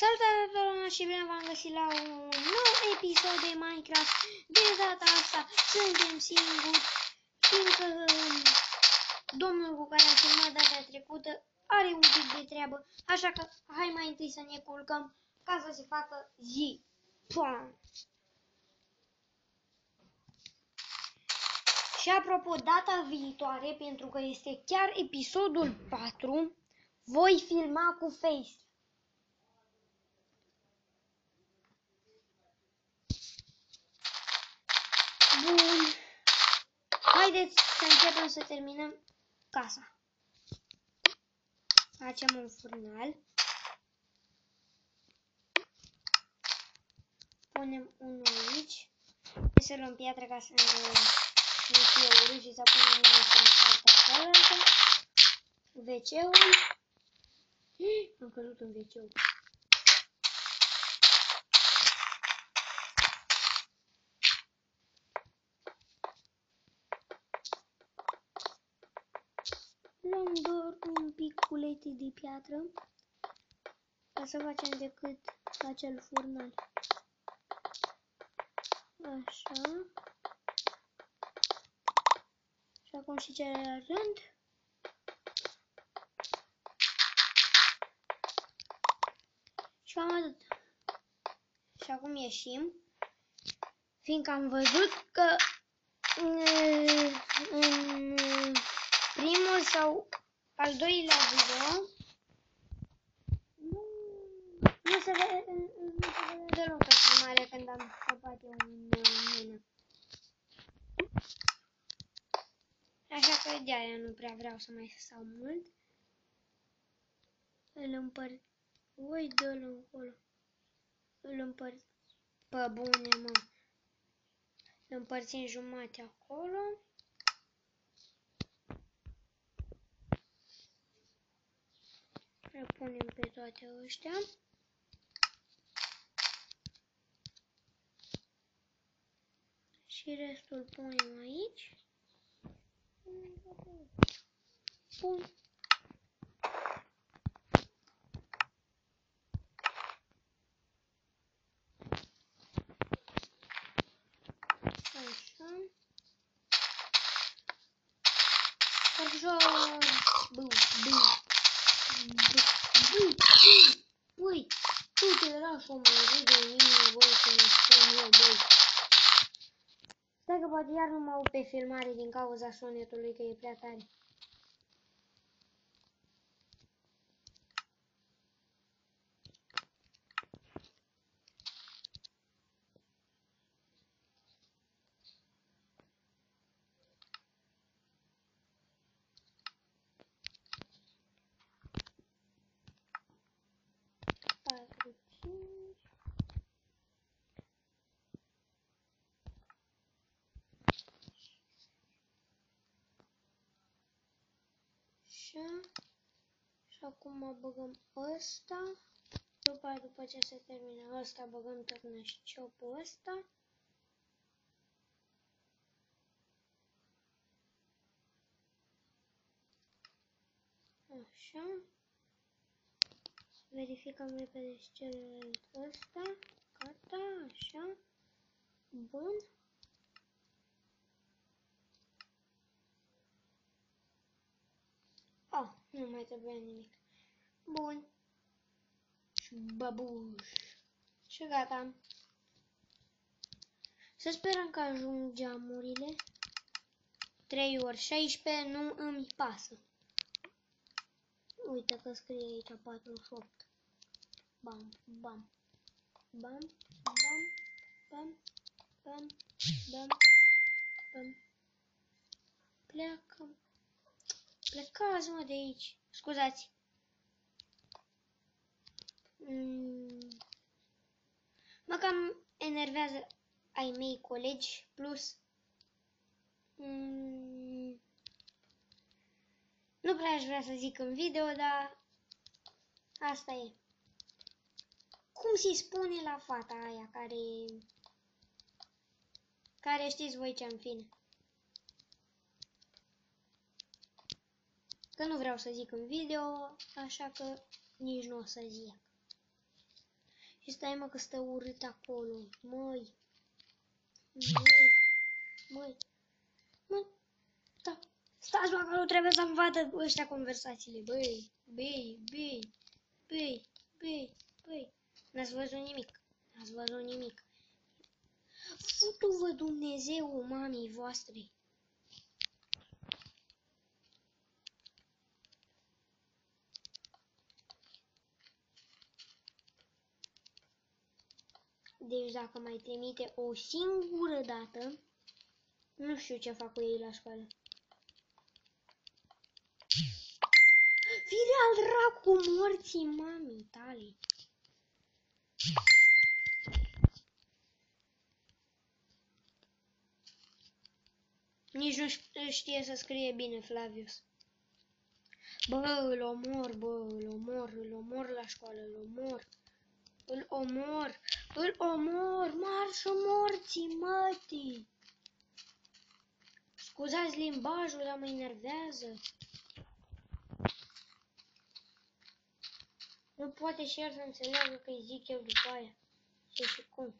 Salutare tuturor și bine v-am găsit la un nou episod de Minecraft. De data asta suntem singuri, fiindcă um, domnul cu care am filmat data trecută are un pic de treabă, așa că hai mai întâi să ne culcăm ca să se facă zi. Pam! Și apropo, data viitoare, pentru că este chiar episodul 4, voi filma cu Face. Bun. Haideți să începem să terminăm casa. Facem un furnal. Punem unul aici. Să luăm piatră ca să nu, nu fie urât și să punem unul în partea cealaltă. WC-ul. Am căzut în WC-ul. Luăm doar un pic culete de piatră ca să facem decât acel furnal. Așa. Și acum și celălalt rând. Și am atât. Și acum ieșim. Fiindcă am văzut că în, în primul sau al doilea video nu, nu se vede, nu se vede deloc pe filmare când am scăpat eu în mână. Așa că de-aia nu prea vreau să mai stau mult. Îl împărt. Ui, dă-l încolo. Îl împărt. Pe bune, mă. Îl împărțim jumate acolo. Le punem pe toate ăștia. Și restul punem aici. Bun. Așa. Așa. Bă, bă. Băi, tu te lași o mai râde în mine, băi, să ne spun eu, băi. Stai că poate iar nu mă aud pe filmare din cauza sunetului, că e prea tare. patru, cinci. Așa. Și acum băgăm ăsta. După, după ce se termină ăsta, băgăm tot nășciopul ăsta. Așa. Verificăm repede și celălalt ăsta. Gata, așa. Bun. Nu mai trebuia nimic. Bun. Și babuș. Și gata. Să sperăm că ajung geamurile. 3 ori 16 nu îmi pasă. Uite că scrie aici 48. Bam, bam, bam, bam, bam, bam, bam, bam. Pleacă. Plecați mă de aici. Scuzați. Mm. Mă cam enervează ai mei colegi plus mm. Nu prea aș vrea să zic în video, dar asta e. Cum se spune la fata aia care... Care știți voi ce-am fine. Că nu vreau să zic în video, așa că nici nu o să zic. Și stai mă că stă urât acolo. Măi. Măi. Măi. Mă. Da. Stați mă că nu trebuie să-mi vadă ăștia conversațiile. Băi. Băi. Băi. Băi. Băi. Băi. N-ați văzut nimic. N-ați văzut nimic. Futu-vă Dumnezeu, mamii voastre. Deci dacă mai trimite o singură dată, nu știu ce fac cu ei la școală. Fire al dracu morții mamii tale. Nici nu știe să scrie bine Flavius. Bă, îl omor, bă, îl omor, îl omor la școală, îl omor. Îl omor, îl omor, marșă morții, mătii. Scuzați limbajul, dar mă enervează. Nu poate și el să înțeleagă că îi zic eu după aia. Ce și cum.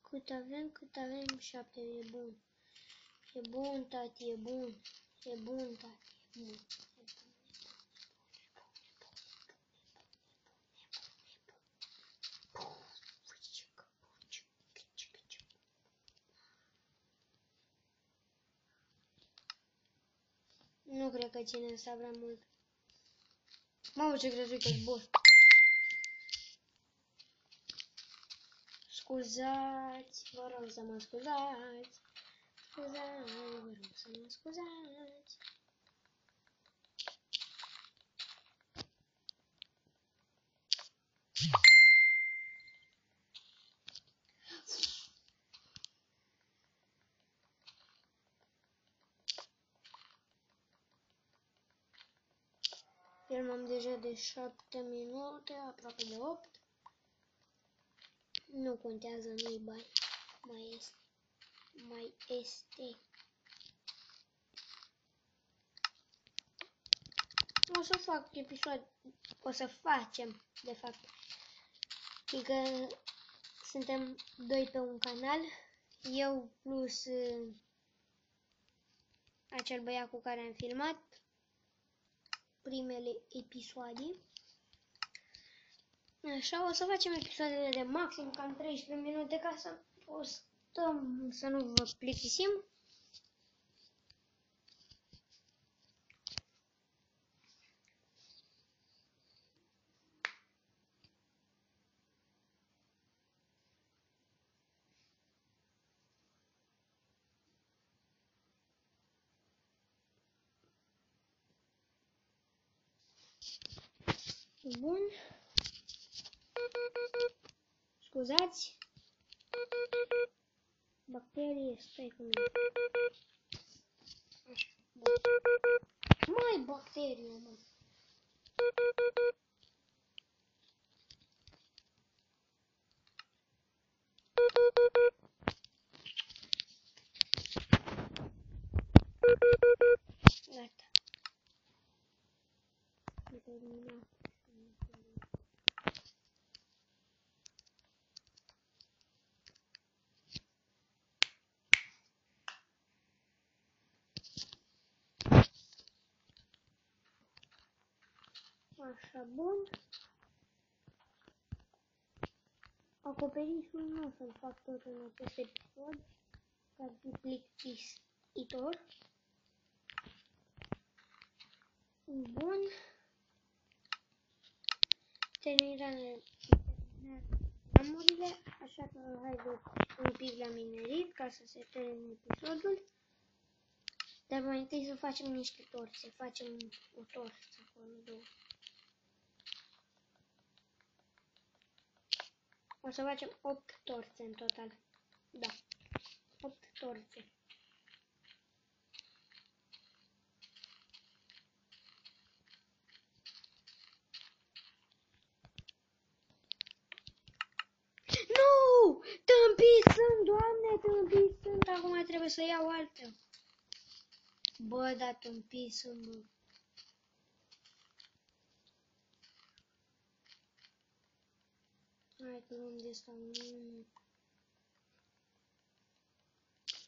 Cât avem, cât avem, șapte, e bun. E bun, tati, e bun. E bun, tati, e bun. Nu cred că ține asta prea mult. Mamă, ce crezui că e boss. Scuzați, vă rog să mă scuzați. Scuzați, vă rog să mă scuzați. Filmăm deja de 7 minute, aproape de 8. Nu contează, nu-i bani. Mai este. Mai este. O să fac episod, o să facem, de fapt. Adică suntem doi pe un canal, eu plus uh, acel băiat cu care am filmat primele episoade. Așa, o să facem episoadele de maxim cam 13 minute ca să o stăm, să nu vă plictisim. Bun. Scuzați. Bacterie, stai cu mine. Așa, bun. Mai bacterie, mă. Gata. E terminat. Așa, bun. Acoperișul nu o să-l fac tot în acest episod, că ar fi plictisitor. Bun. Terminăm ramurile, așa că haideți un pic la minerit ca să se termine episodul. Dar mai întâi să facem niște torțe. Facem o torță acolo, două. O să facem 8 torțe în total. Da. 8 torțe. Nu! Tâmpit sunt, doamne, tâmpit sunt. Acum trebuie să iau altă. Bă, dat un pisul, mă. Hai că luăm de asta 1,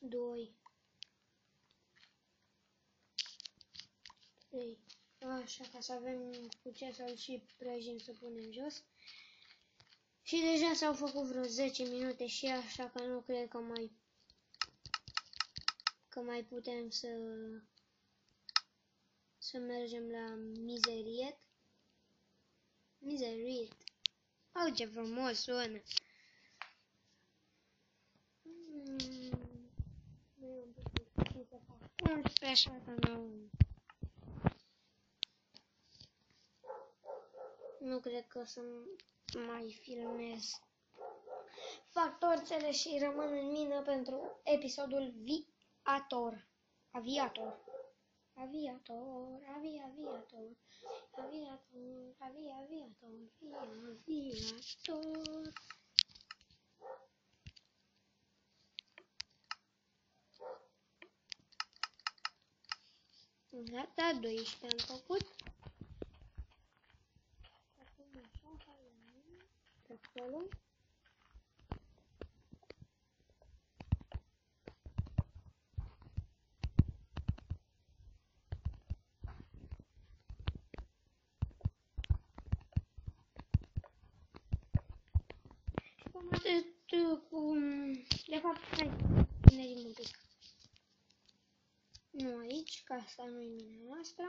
2, 3, așa, ca să avem cu ce să-l și prejim să punem jos. Și deja s-au făcut vreo 10 minute și așa că nu cred că mai că mai putem să să mergem la mizeriet. Mizeriet. Au ce frumos sună. Mm. așa că nu... Nu cred că o să mai filmez. Fac torțele și rămân în mină pentru episodul viator. Aviator. Aviator, avia, aviator, aviator, avia, aviator, via, aviator. Gata, 12 am făcut. Acum așa, pe acolo. De fapt, hai, mergem un pic. Nu aici, ca asta nu e mina noastră.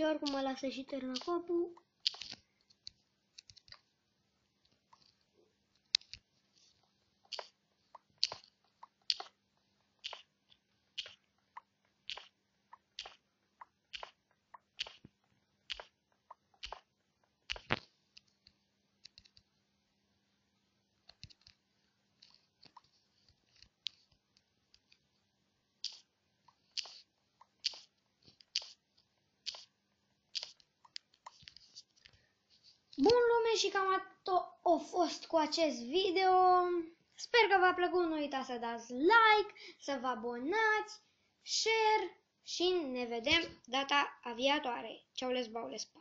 Și oricum mă lasă și ternacopul. Bun și cam atât a fost cu acest video. Sper că v-a plăcut, nu uitați să dați like, să vă abonați, share și ne vedem data aviatoare. Ceau les baules, pa!